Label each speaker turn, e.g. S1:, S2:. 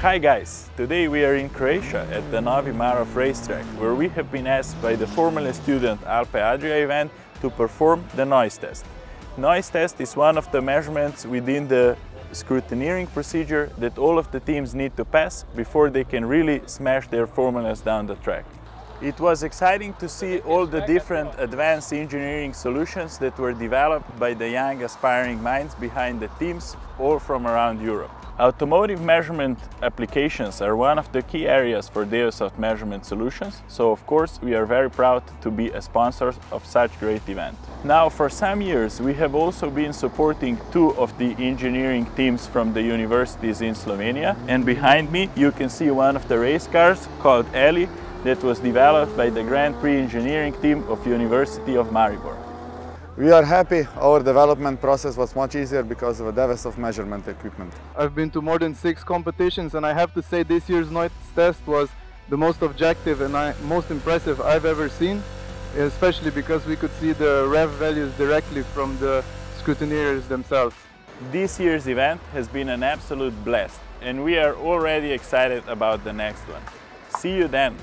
S1: Hi guys, today we are in Croatia at the Marof racetrack where we have been asked by the Formula student Alpe Adria event to perform the noise test. Noise test is one of the measurements within the scrutineering procedure that all of the teams need to pass before they can really smash their formulas down the track. It was exciting to see all the different advanced engineering solutions that were developed by the young aspiring minds behind the teams all from around Europe. Automotive measurement applications are one of the key areas for Dewesoft measurement solutions, so of course we are very proud to be a sponsor of such great event. Now for some years we have also been supporting two of the engineering teams from the universities in Slovenia and behind me you can see one of the race cars called Eli that was developed by the Grand Prix engineering team of University of Maribor.
S2: We are happy our development process was much easier because of a Dewesoft measurement equipment.
S3: I've been to more than six competitions and I have to say this year's noise test was the most objective and I, most impressive I've ever seen, especially because we could see the rev values directly from the scrutineers themselves.
S1: This year's event has been an absolute blast and we are already excited about the next one. See you then!